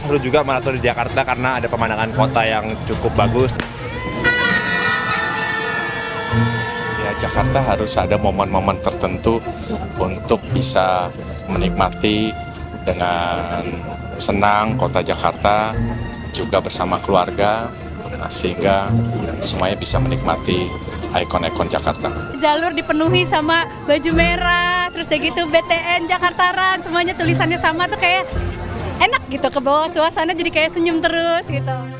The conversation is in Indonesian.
seru juga maraton di Jakarta karena ada pemandangan kota yang cukup bagus. Ya Jakarta harus ada momen-momen tertentu untuk bisa menikmati dengan senang kota Jakarta juga bersama keluarga sehingga semuanya bisa menikmati ikon-ikon Jakarta. Jalur dipenuhi sama baju merah, terus kayak gitu BTN Jakartaran, semuanya tulisannya sama tuh kayak enak gitu ke bawah suasana jadi kayak senyum terus gitu.